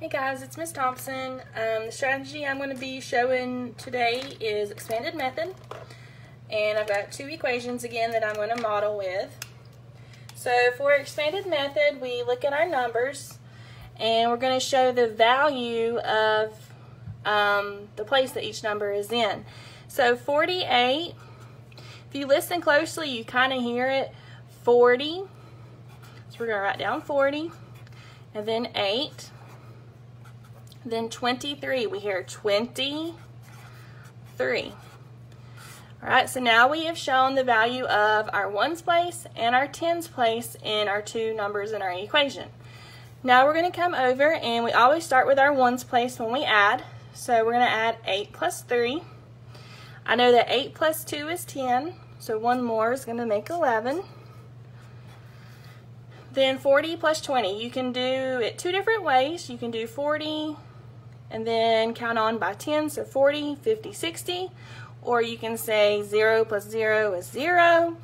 Hey guys, it's Miss Thompson. Um, the strategy I'm going to be showing today is expanded method. And I've got two equations again that I'm going to model with. So for expanded method, we look at our numbers and we're going to show the value of um, the place that each number is in. So 48, if you listen closely, you kind of hear it, 40. So we're going to write down 40 and then 8 then 23, we hear 23. All right, so now we have shown the value of our ones place and our tens place in our two numbers in our equation. Now we're going to come over and we always start with our ones place when we add. So we're going to add 8 plus 3. I know that 8 plus 2 is 10, so one more is going to make 11. Then 40 plus 20, you can do it two different ways. You can do 40 and then count on by 10, so 40, 50, 60. Or you can say 0 plus 0 is 0,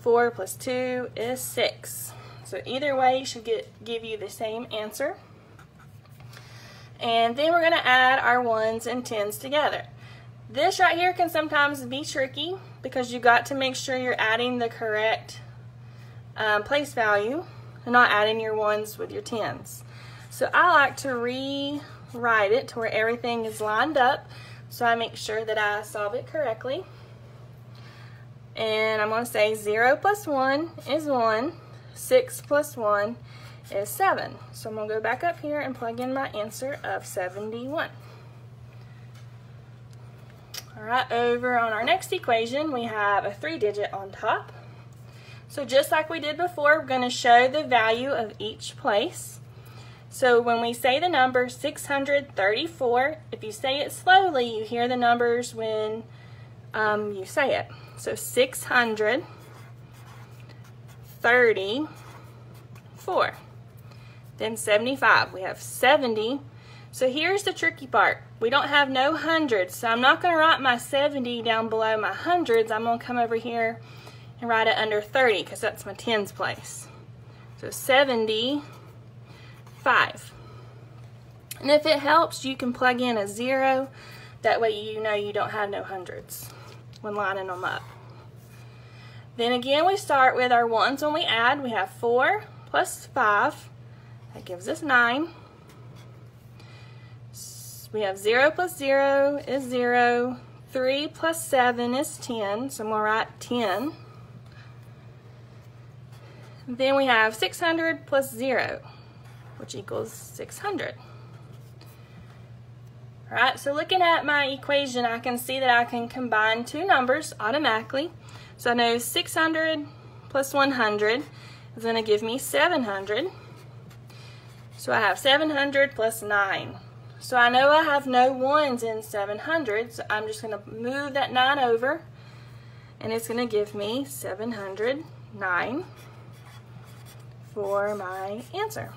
4 plus 2 is 6. So either way should get, give you the same answer. And then we're going to add our 1s and 10s together. This right here can sometimes be tricky because you got to make sure you're adding the correct um, place value and not adding your 1s with your 10s. So I like to re write it to where everything is lined up so I make sure that I solve it correctly. And I'm going to say 0 plus 1 is 1, 6 plus 1 is 7. So I'm going to go back up here and plug in my answer of 71. Alright, over on our next equation we have a 3 digit on top. So just like we did before, we're going to show the value of each place. So when we say the number 634, if you say it slowly, you hear the numbers when um, you say it. So 634. Then 75. We have 70. So here's the tricky part. We don't have no hundreds, so I'm not going to write my 70 down below my hundreds. I'm going to come over here and write it under 30 because that's my tens place. So 70 5. And if it helps, you can plug in a zero. That way you know you don't have no hundreds when lining them up. Then again, we start with our ones when we add. We have 4 plus 5. That gives us 9. We have 0 plus 0 is 0. 3 plus 7 is 10. So I'm to write 10. Then we have 600 plus 0 which equals 600. Alright, so looking at my equation, I can see that I can combine two numbers automatically. So I know 600 plus 100 is going to give me 700. So I have 700 plus 9. So I know I have no ones in 700, so I'm just going to move that 9 over, and it's going to give me 709 for my answer.